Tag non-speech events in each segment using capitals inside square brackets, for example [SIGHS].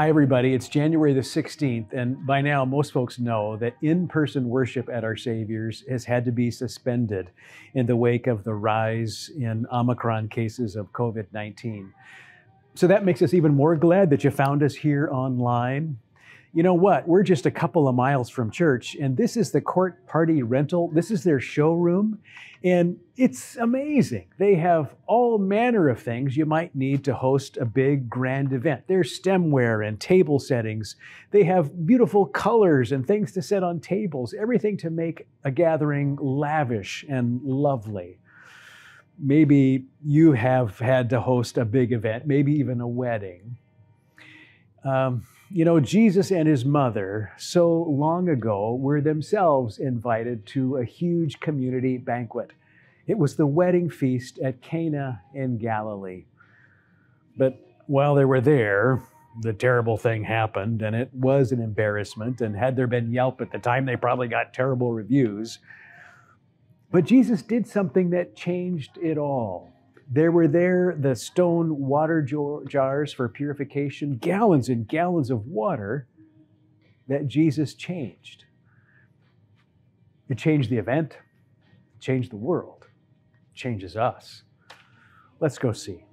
Hi, everybody. It's January the 16th, and by now, most folks know that in person worship at our Savior's has had to be suspended in the wake of the rise in Omicron cases of COVID 19. So that makes us even more glad that you found us here online you know what? We're just a couple of miles from church, and this is the Cort party rental. This is their showroom, and it's amazing. They have all manner of things you might need to host a big, grand event. There's stemware and table settings. They have beautiful colors and things to set on tables, everything to make a gathering lavish and lovely. Maybe you have had to host a big event, maybe even a wedding. Um, you know, Jesus and his mother, so long ago, were themselves invited to a huge community banquet. It was the wedding feast at Cana in Galilee. But while they were there, the terrible thing happened, and it was an embarrassment. And had there been Yelp at the time, they probably got terrible reviews. But Jesus did something that changed it all. There were there the stone water jars for purification, gallons and gallons of water that Jesus changed. It changed the event, changed the world, changes us. Let's go see.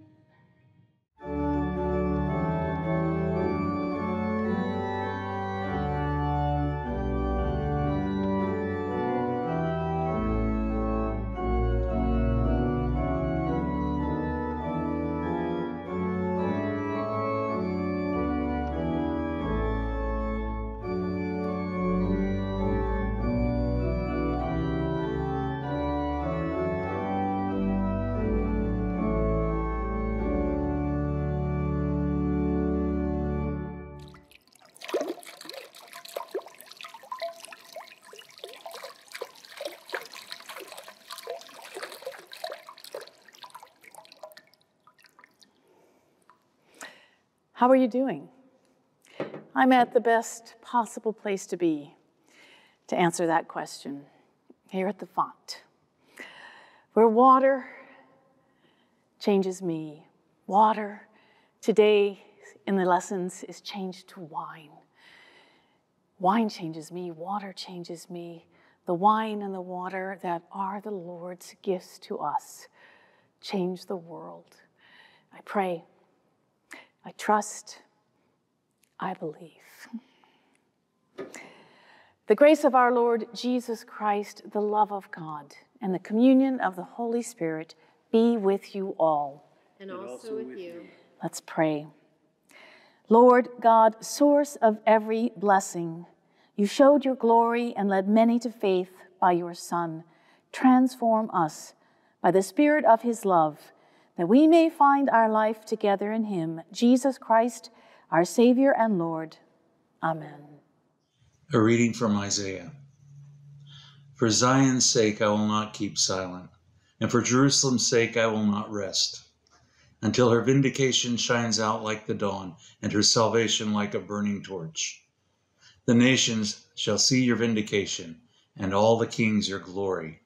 How are you doing? I'm at the best possible place to be to answer that question here at the font, where water changes me. Water today in the lessons is changed to wine. Wine changes me, water changes me. The wine and the water that are the Lord's gifts to us change the world. I pray I trust, I believe. The grace of our Lord Jesus Christ, the love of God, and the communion of the Holy Spirit be with you all. And also with you. Let's pray. Lord God, source of every blessing, you showed your glory and led many to faith by your Son. Transform us by the Spirit of his love that we may find our life together in Him, Jesus Christ, our Savior and Lord. Amen. A reading from Isaiah. For Zion's sake I will not keep silent, and for Jerusalem's sake I will not rest, until her vindication shines out like the dawn, and her salvation like a burning torch. The nations shall see your vindication, and all the kings your glory.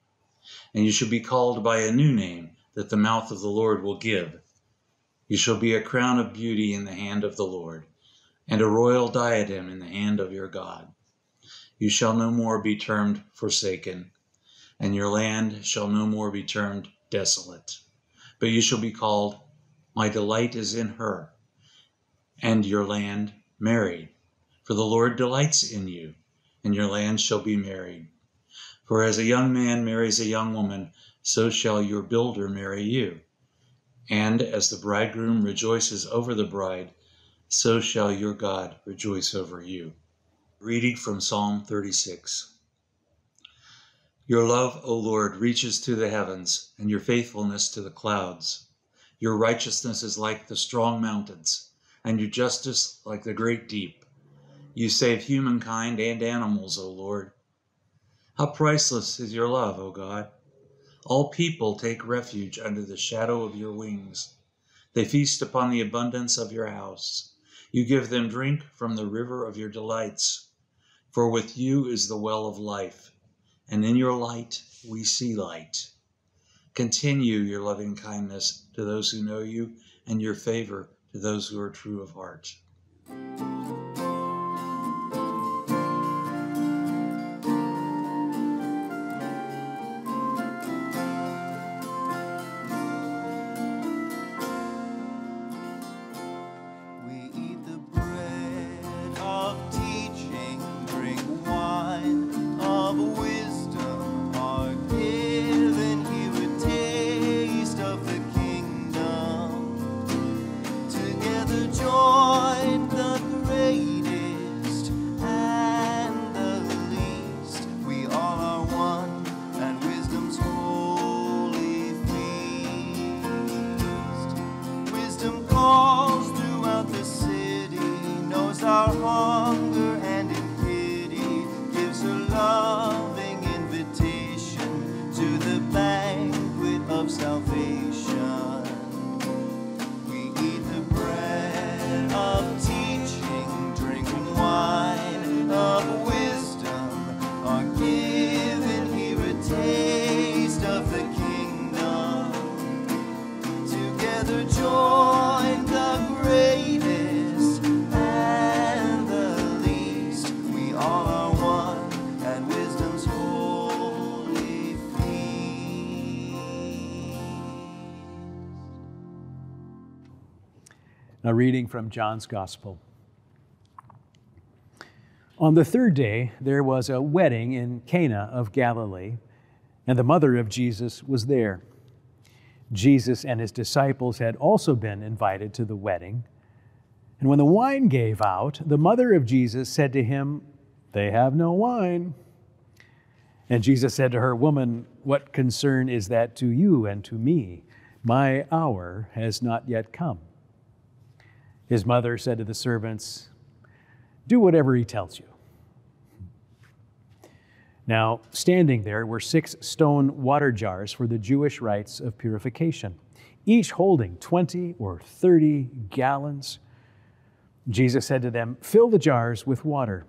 And you shall be called by a new name that the mouth of the Lord will give. You shall be a crown of beauty in the hand of the Lord, and a royal diadem in the hand of your God. You shall no more be termed forsaken, and your land shall no more be termed desolate, but you shall be called, My delight is in her, and your land married. For the Lord delights in you, and your land shall be married. For as a young man marries a young woman, so shall your builder marry you. And as the bridegroom rejoices over the bride, so shall your God rejoice over you. Reading from Psalm 36. Your love, O Lord, reaches to the heavens, and your faithfulness to the clouds. Your righteousness is like the strong mountains, and your justice like the great deep. You save humankind and animals, O Lord. How priceless is your love, O God! All people take refuge under the shadow of your wings. They feast upon the abundance of your house. You give them drink from the river of your delights. For with you is the well of life, and in your light we see light. Continue your loving kindness to those who know you, and your favor to those who are true of heart. 와. A reading from John's Gospel. On the third day, there was a wedding in Cana of Galilee, and the mother of Jesus was there. Jesus and his disciples had also been invited to the wedding. And when the wine gave out, the mother of Jesus said to him, They have no wine. And Jesus said to her, Woman, what concern is that to you and to me? My hour has not yet come. His mother said to the servants, Do whatever he tells you. Now, standing there were six stone water jars for the Jewish rites of purification, each holding 20 or 30 gallons. Jesus said to them, Fill the jars with water.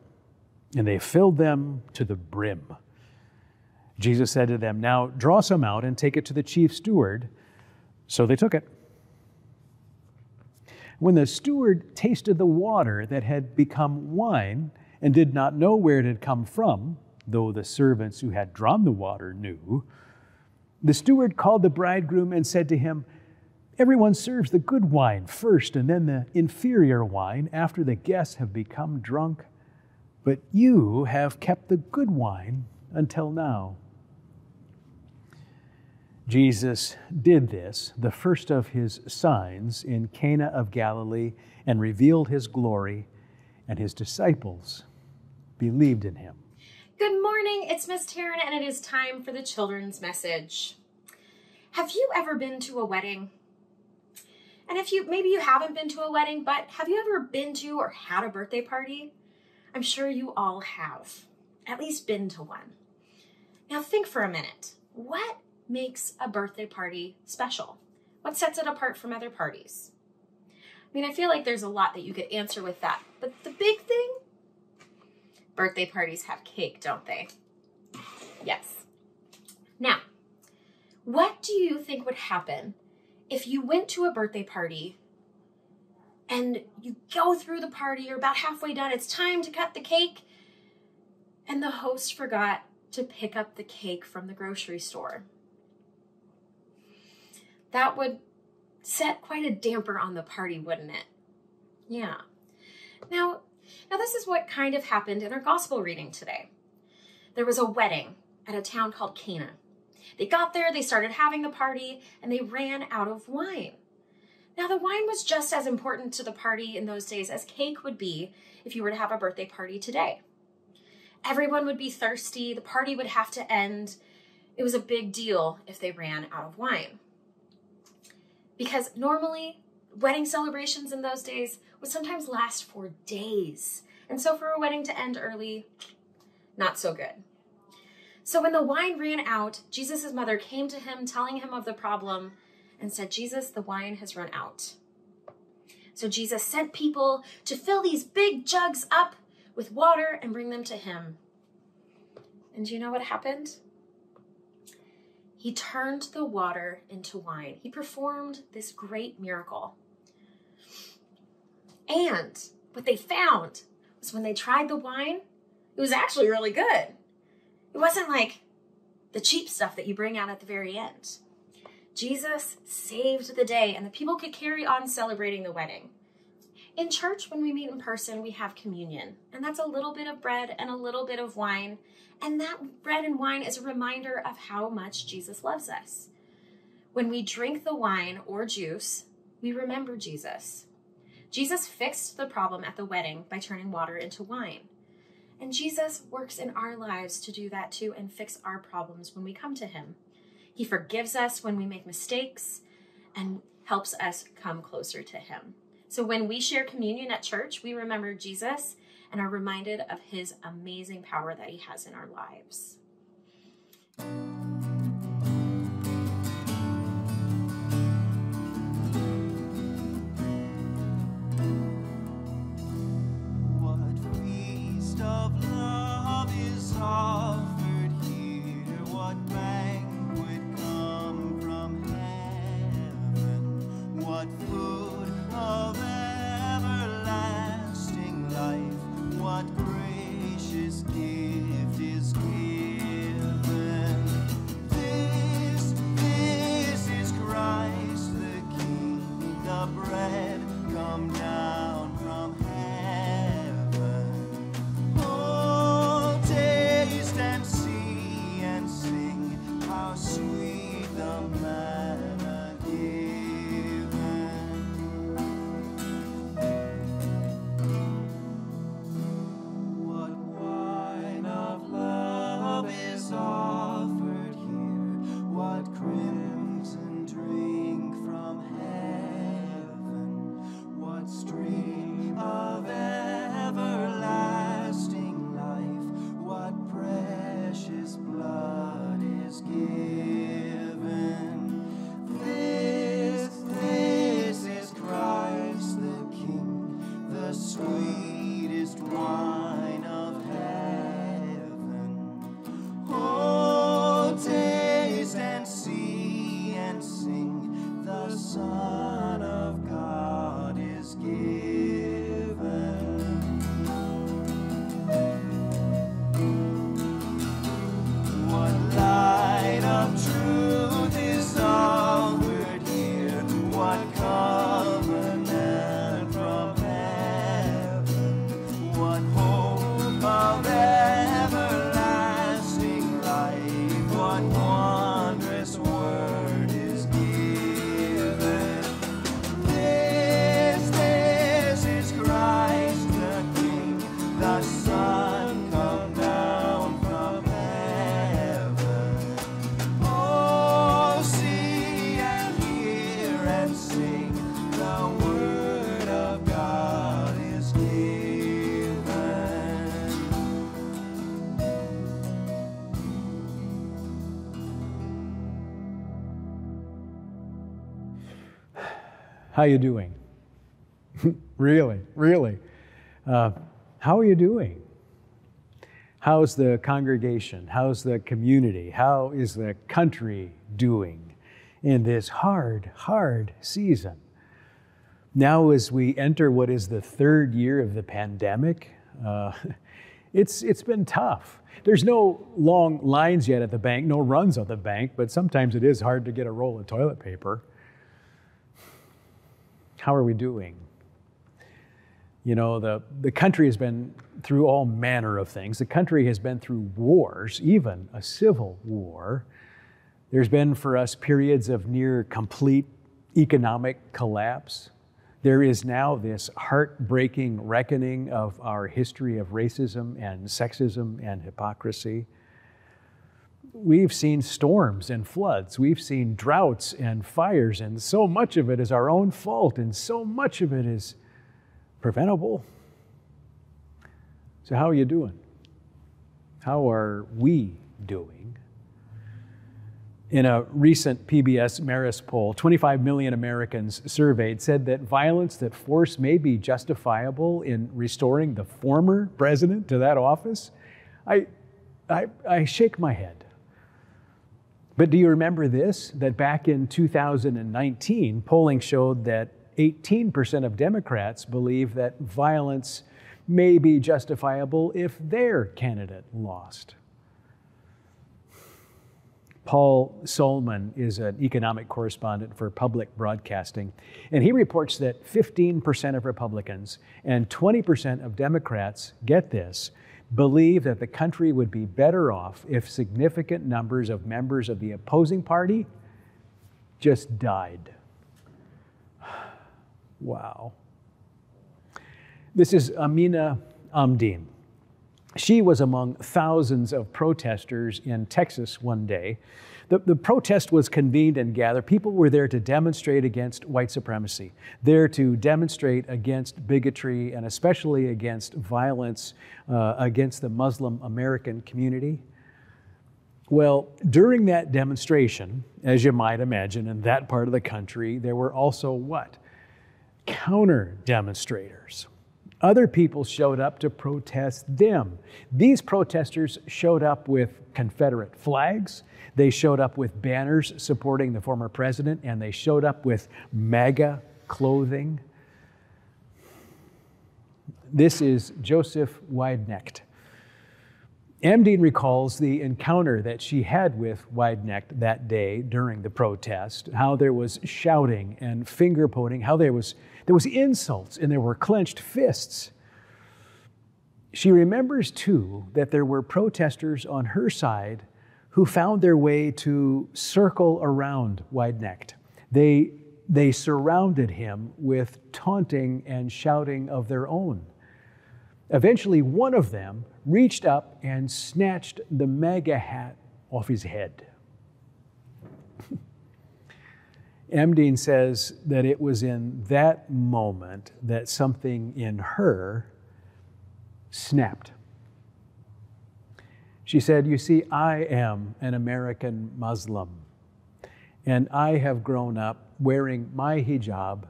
And they filled them to the brim. Jesus said to them, Now draw some out and take it to the chief steward. So they took it. When the steward tasted the water that had become wine and did not know where it had come from, though the servants who had drawn the water knew, the steward called the bridegroom and said to him, Everyone serves the good wine first and then the inferior wine after the guests have become drunk, but you have kept the good wine until now. Jesus did this, the first of his signs in Cana of Galilee, and revealed his glory, and his disciples believed in him. Good morning, it's Miss Taryn, and it is time for the children's message. Have you ever been to a wedding? And if you maybe you haven't been to a wedding, but have you ever been to or had a birthday party? I'm sure you all have, at least been to one. Now think for a minute. What makes a birthday party special? What sets it apart from other parties? I mean, I feel like there's a lot that you could answer with that, but the big thing birthday parties have cake, don't they? Yes. Now, what do you think would happen if you went to a birthday party and you go through the party, you're about halfway done, it's time to cut the cake, and the host forgot to pick up the cake from the grocery store? That would set quite a damper on the party, wouldn't it? Yeah. Now, now this is what kind of happened in our gospel reading today. There was a wedding at a town called Cana. They got there, they started having the party, and they ran out of wine. Now, the wine was just as important to the party in those days as cake would be if you were to have a birthday party today. Everyone would be thirsty, the party would have to end. It was a big deal if they ran out of wine because normally wedding celebrations in those days would sometimes last for days. And so for a wedding to end early, not so good. So when the wine ran out, Jesus' mother came to him telling him of the problem and said, Jesus, the wine has run out. So Jesus sent people to fill these big jugs up with water and bring them to him. And do you know what happened? He turned the water into wine. He performed this great miracle. And what they found was when they tried the wine, it was actually really good. It wasn't like the cheap stuff that you bring out at the very end. Jesus saved the day, and the people could carry on celebrating the wedding. In church, when we meet in person, we have communion, and that's a little bit of bread and a little bit of wine. And that bread and wine is a reminder of how much Jesus loves us. When we drink the wine or juice, we remember Jesus. Jesus fixed the problem at the wedding by turning water into wine. And Jesus works in our lives to do that too and fix our problems when we come to Him. He forgives us when we make mistakes and helps us come closer to Him. So when we share communion at church, we remember Jesus and are reminded of His amazing power that He has in our lives. that. How you doing? [LAUGHS] really, really. Uh, how are you doing? How's the congregation? How's the community? How is the country doing in this hard, hard season? Now, as we enter what is the third year of the pandemic, uh, [LAUGHS] it's, it's been tough. There's no long lines yet at the bank, no runs at the bank, but sometimes it is hard to get a roll of toilet paper. How are we doing? You know, the, the country has been through all manner of things. The country has been through wars, even a civil war. There's been for us periods of near complete economic collapse. There is now this heartbreaking reckoning of our history of racism and sexism and hypocrisy we've seen storms and floods, we've seen droughts and fires, and so much of it is our own fault, and so much of it is preventable. So, how are you doing? How are we doing? In a recent PBS Marist poll, 25 million Americans surveyed said that violence, that force may be justifiable in restoring the former president to that office. I, I, I shake my head. But do you remember this? That back in 2019, polling showed that 18% of Democrats believe that violence may be justifiable if their candidate lost. Paul Solman is an economic correspondent for public broadcasting, and he reports that 15% of Republicans and 20% of Democrats, get this, believe that the country would be better off if significant numbers of members of the opposing party just died. [SIGHS] Wow. This is Amina Amdeen. She was among thousands of protesters in Texas one day. The, the protest was convened and gathered. People were there to demonstrate against white supremacy, there to demonstrate against bigotry and especially against violence uh, against the Muslim American community. Well, during that demonstration, as you might imagine, in that part of the country, there were also what? Counter demonstrators. Other people showed up to protest them. These protesters showed up with Confederate flags, they showed up with banners supporting the former president, and they showed up with MAGA clothing. This is Joseph Weidknecht. Amdeen recalls the encounter that she had with Weidknecht that day during the protest, how there was shouting and finger pointing, how there was, there was insults and there were clenched fists. She remembers too that there were protesters on her side who found their way to circle around Weidknecht. They, they surrounded him with taunting and shouting of their own. Eventually, one of them reached up and snatched the MAGA hat off his head. Amdeen says that it was in that moment that something in her snapped. She said, You see, I am an American Muslim, and I have grown up wearing my hijab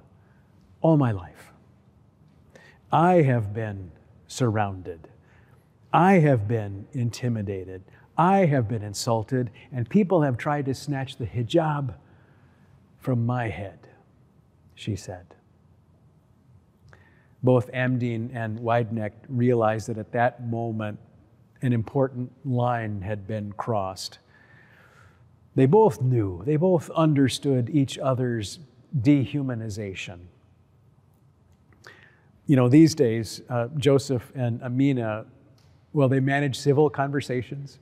all my life. I have been surrounded. I have been intimidated. I have been insulted, and people have tried to snatch the hijab from my head, she said. Both Amdeen and Weidknecht realized that at that moment, an important line had been crossed. They both knew, they both understood each other's dehumanization you know, these days, uh, Joseph and Amina, well, they manage civil conversations.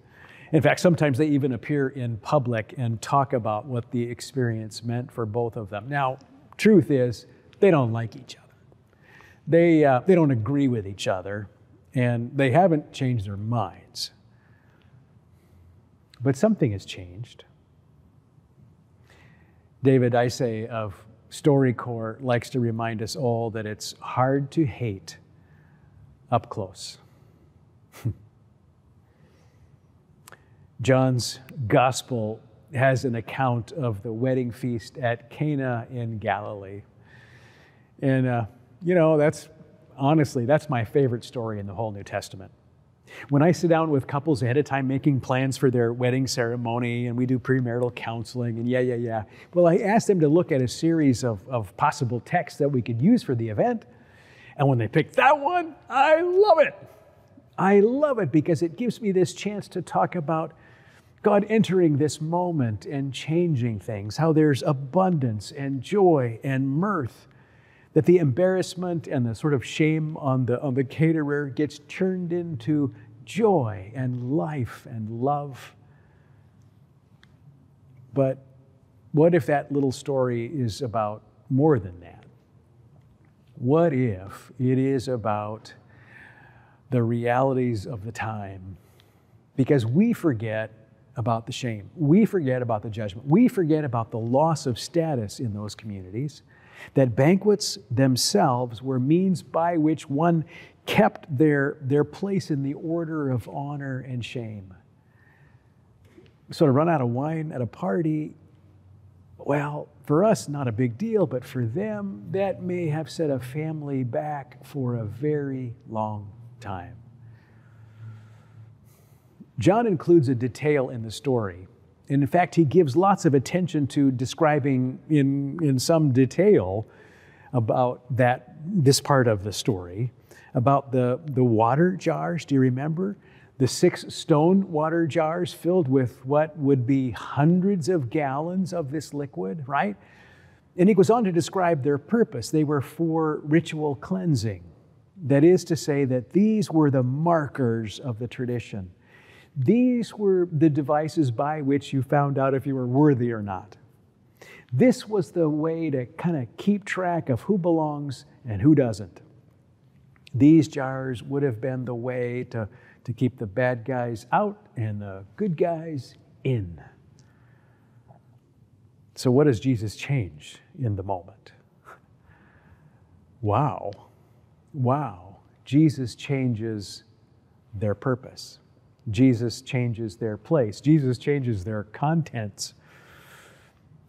In fact, sometimes they even appear in public and talk about what the experience meant for both of them. Now, truth is, they don't like each other. They, uh, they don't agree with each other, and they haven't changed their minds. But something has changed. David Isay of StoryCorps likes to remind us all that it's hard to hate up close. [LAUGHS] John's gospel has an account of the wedding feast at Cana in Galilee. And, uh, you know, that's honestly, that's my favorite story in the whole New Testament. When I sit down with couples ahead of time making plans for their wedding ceremony and we do premarital counseling and yeah, yeah, yeah, well, I ask them to look at a series of, of possible texts that we could use for the event. And when they pick that one, I love it. I love it because it gives me this chance to talk about God entering this moment and changing things, how there's abundance and joy and mirth that the embarrassment and the sort of shame on the, on the caterer gets turned into joy and life and love. But what if that little story is about more than that? What if it is about the realities of the time? Because we forget about the shame. We forget about the judgment. We forget about the loss of status in those communities that banquets themselves were means by which one kept their, their place in the order of honor and shame. Sort of run out of wine at a party, well, for us, not a big deal, but for them, that may have set a family back for a very long time. John includes a detail in the story and in fact, he gives lots of attention to describing in, in some detail about that this part of the story, about the, the water jars. Do you remember? The six stone water jars filled with what would be hundreds of gallons of this liquid, right? And he goes on to describe their purpose. They were for ritual cleansing. That is to say, that these were the markers of the tradition. These were the devices by which you found out if you were worthy or not. This was the way to kind of keep track of who belongs and who doesn't. These jars would have been the way to, to keep the bad guys out and the good guys in. So, what does Jesus change in the moment? Wow. Wow. Jesus changes their purpose. Jesus changes their place. Jesus changes their contents.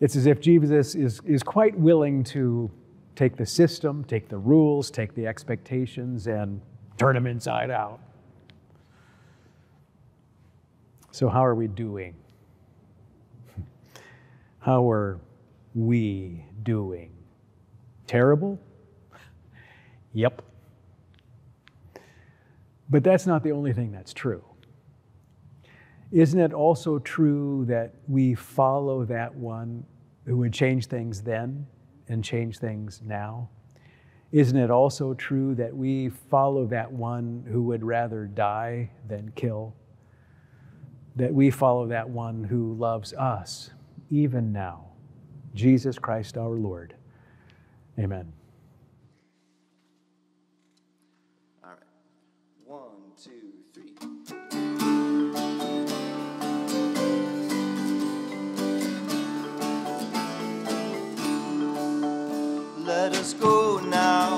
It's as if Jesus is, is quite willing to take the system, take the rules, take the expectations, and turn them inside out. So, how are we doing? [LAUGHS] How are we doing? Terrible? Yep. But that's not the only thing that's true. Isn't it also true that we follow that one who would change things then and change things now? Isn't it also true that we follow that one who would rather die than kill? That we follow that one who loves us even now, Jesus Christ our Lord. Amen. Let us go now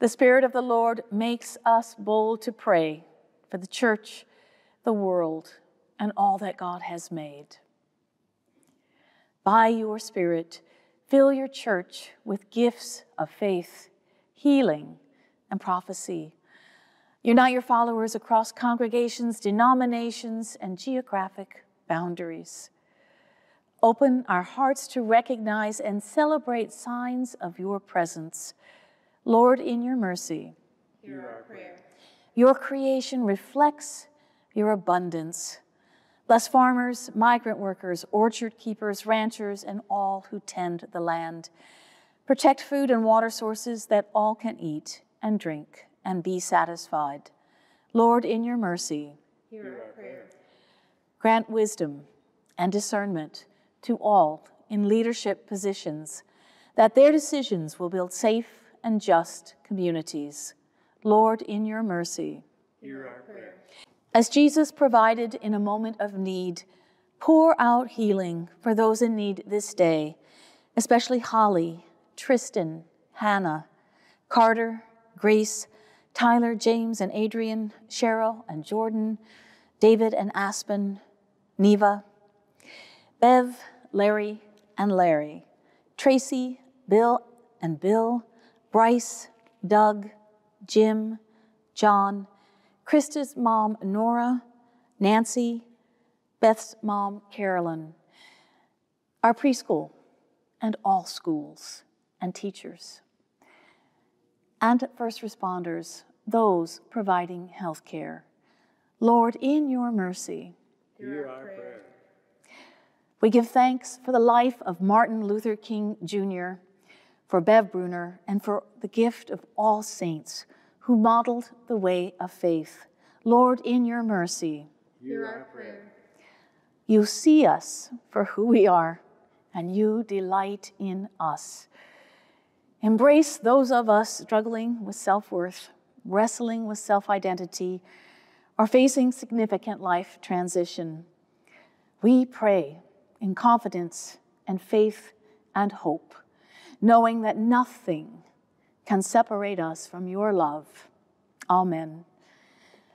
The Spirit of the Lord makes us bold to pray for the church, the world, and all that God has made. By your Spirit, fill your church with gifts of faith, healing, and prophecy. Unite your followers across congregations, denominations, and geographic boundaries. Open our hearts to recognize and celebrate signs of your presence Lord, in your mercy, hear our prayer. Your creation reflects your abundance. Bless farmers, migrant workers, orchard keepers, ranchers, and all who tend the land. Protect food and water sources that all can eat and drink and be satisfied. Lord, in your mercy, hear our prayer. Grant wisdom and discernment to all in leadership positions, that their decisions will build safe and just communities. Lord, in your mercy, hear our prayer. As Jesus provided in a moment of need, pour out healing for those in need this day, especially Holly, Tristan, Hannah, Carter, Grace, Tyler, James, and Adrian, Cheryl and Jordan, David and Aspen, Neva, Bev, Larry, and Larry, Tracy, Bill, and Bill, Bryce, Doug, Jim, John, Krista's mom, Nora, Nancy, Beth's mom, Carolyn, our preschool, and all schools and teachers, and first responders, those providing health care. Lord, in your mercy, Hear our prayer. we give thanks for the life of Martin Luther King Jr., for Bev Bruner, and for the gift of all saints who modeled the way of faith. Lord, in your mercy, Hear our prayer. you see us for who we are, and you delight in us. Embrace those of us struggling with self worth, wrestling with self identity, or facing significant life transition. We pray in confidence and faith and hope, knowing that nothing can separate us from your love. Amen.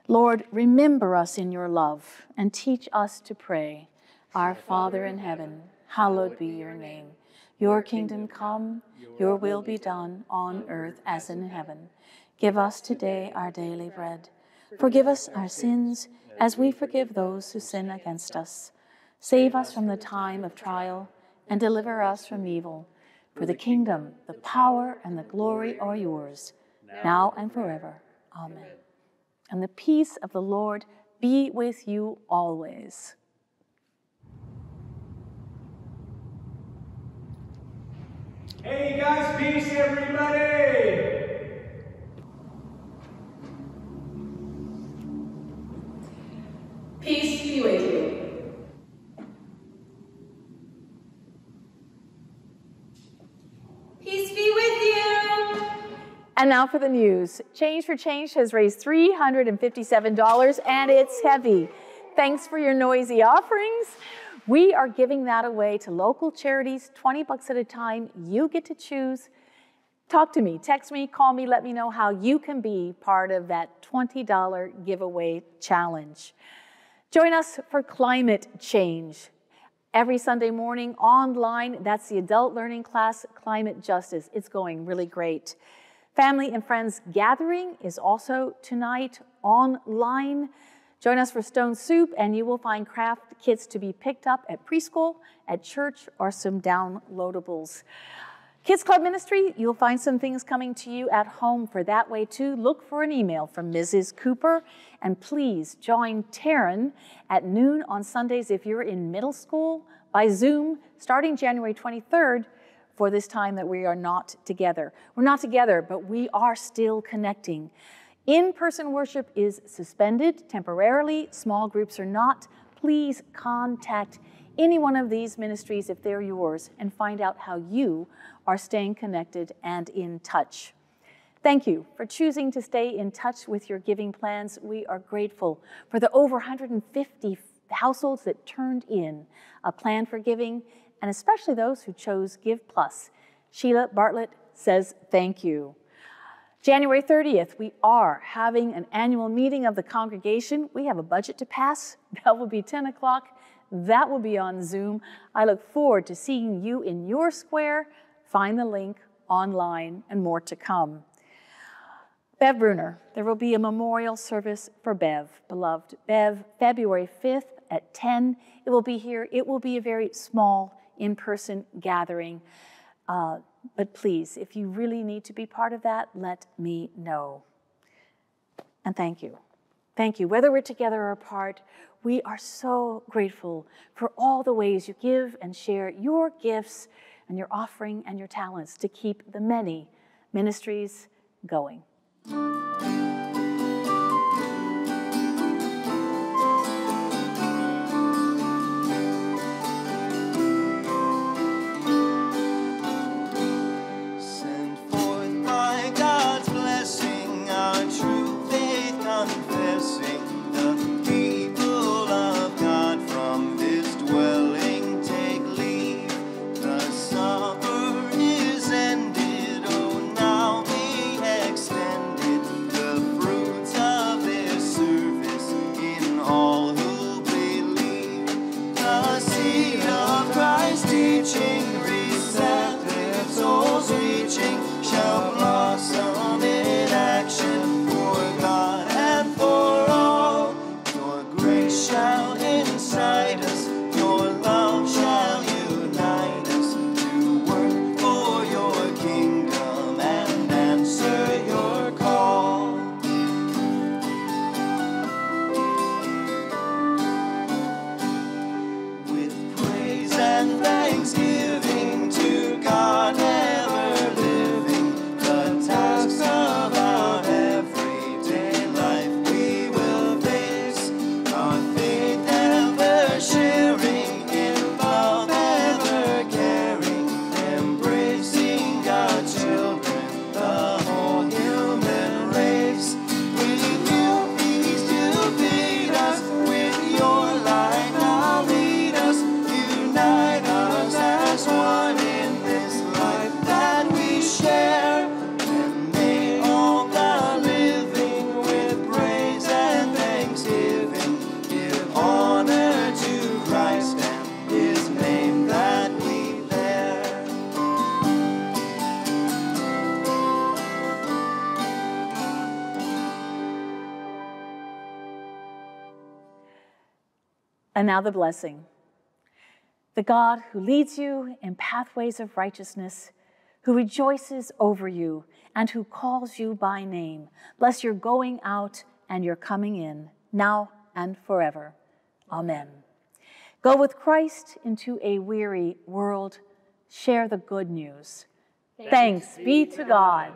Lord, remember us in your love and teach us to pray. Our Father in heaven, hallowed be your name. Your kingdom come, your will be done on earth as in heaven. Give us today our daily bread. Forgive us our sins as we forgive those who sin against us. Save us from the time of trial and deliver us from evil. For the kingdom, the power, and the glory are yours, now and forever. Amen. And the peace of the Lord be with you always. Hey guys, peace everybody! Peace be with you. Peace be with you. And now for the news. Change for Change has raised $357 and it's heavy. Thanks for your noisy offerings. We are giving that away to local charities, 20 bucks at a time. You get to choose. Talk to me, text me, call me, let me know how you can be part of that $20 giveaway challenge. Join us for climate change. Every Sunday morning online, that's the adult learning class, Climate Justice. It's going really great. Family and Friends Gathering is also tonight online. Join us for Stone Soup, and you will find craft kits to be picked up at preschool, at church, or some downloadables. Kids Club Ministry, you'll find some things coming to you at home for that way too. Look for an email from Mrs. Cooper, and please join Taryn at noon on Sundays if you're in middle school by Zoom starting January 23rd for this time that we are not together. We're not together, but we are still connecting. In person worship is suspended temporarily, small groups are not. Please contact any one of these ministries if they're yours and find out how you are staying connected and in touch. Thank you for choosing to stay in touch with your giving plans. We are grateful for the over 150 households that turned in a plan for giving, and especially those who chose Give Plus. Sheila Bartlett says thank you. January 30th, we are having an annual meeting of the congregation. We have a budget to pass. [LAUGHS] That will be 10 o'clock. That will be on Zoom. I look forward to seeing you in your square. Find the link online and more to come. Bev Bruner, there will be a memorial service for Bev, beloved Bev, February 5th at 10. It will be here. It will be a very small in person gathering. Uh, but please, if you really need to be part of that, let me know. And thank you. Thank you. Whether we're together or apart, we are so grateful for all the ways you give and share your gifts and your offering and your talents to keep the many ministries going. And now the blessing. The God who leads you in pathways of righteousness, who rejoices over you, and who calls you by name, bless your going out and your coming in, now and forever. Amen. Go with Christ into a weary world. Share the good news. Thanks, be to God.